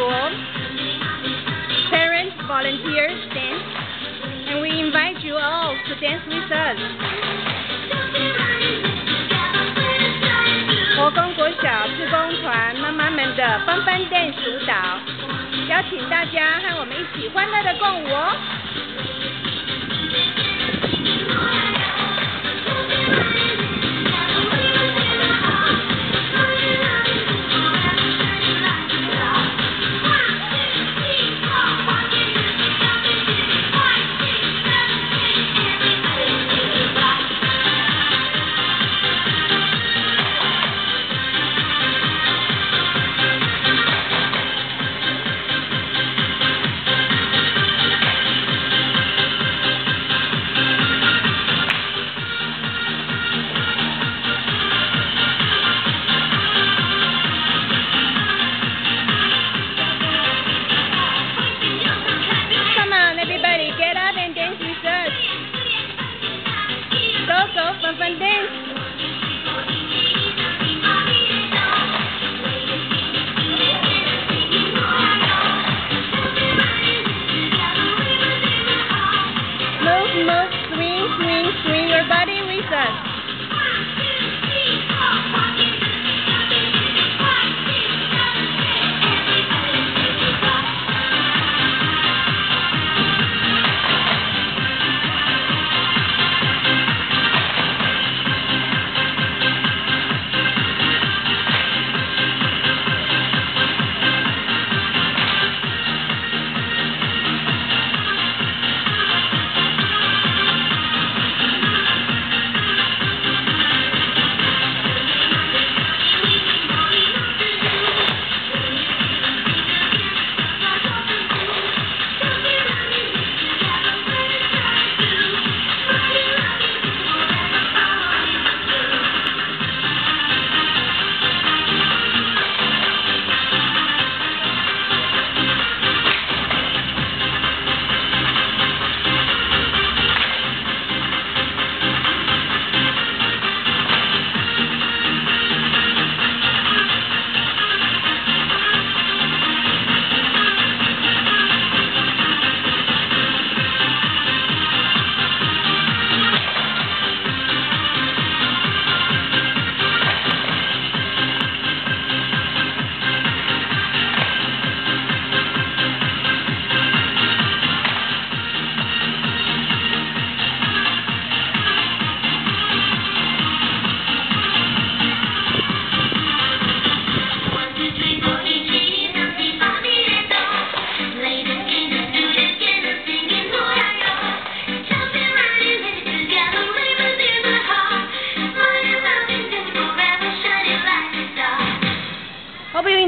school. Parents, volunteers, dance, and we invite you all to dance with us. 国公国小志工团妈妈们的 Fun Fun Dance 舞蹈，邀请大家和我们一起欢乐的共舞哦。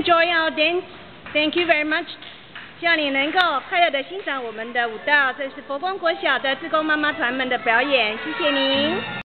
Enjoy our dance. Thank you very much. 希望你能够快乐的欣赏我们的舞蹈，这是佛光国小的志工妈妈团们的表演，谢谢您。